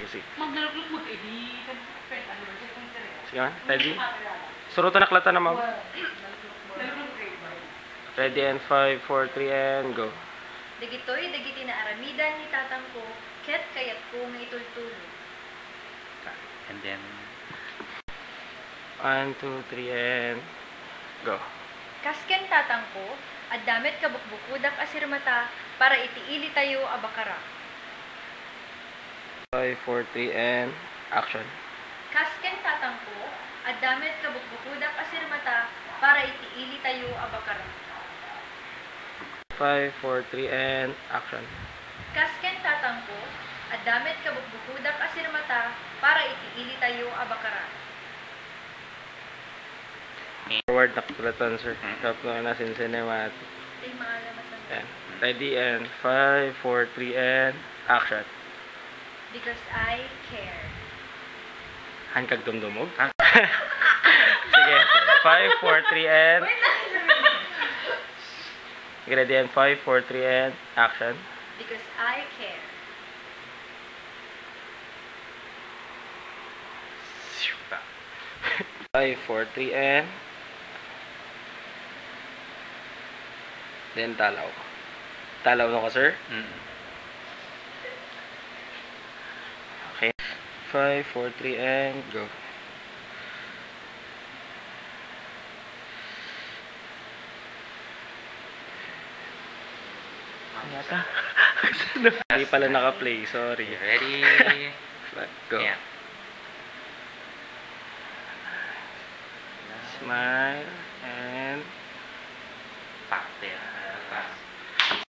Music. Maglalaglag mo eh, di ano. Sige man, ready? Suruto na klata na ma'am. Ready and 5, 4, 3, and go. Dagitoy dagiti na aramidan ni tatang ko, ket kayat ko nga itultulo. And then, 1, 2, 3, and go. Kasken tatang ko, at damit kabukbukudak asirmata, para itiili tayo abakara. 5, 4, 3, and action. Kasken tatang ko, at damit kabukbukudak asirmata, para itiili tayo abakara. 5, 4, 3, and action. Kasken tatang ko, at damit kabukbukudak asirmata, para itiili tayo abakara. Forward na kulatan, sir. Kap na cinematic. Maalamat lang. Yan. Ready and 5, 4, 3, and action. Because I care. Han kag dumdumog? Sige. 5, 4, 3, and... Gradient 5, 4, 3, and action. Because I care. Five, four, three, and then talaw. Talaw na ka, sir? Mm -hmm. 5, 4, 3, and go. Yata. Hindi pala naka-play, sorry. Ready? go. Yeah. Smile and...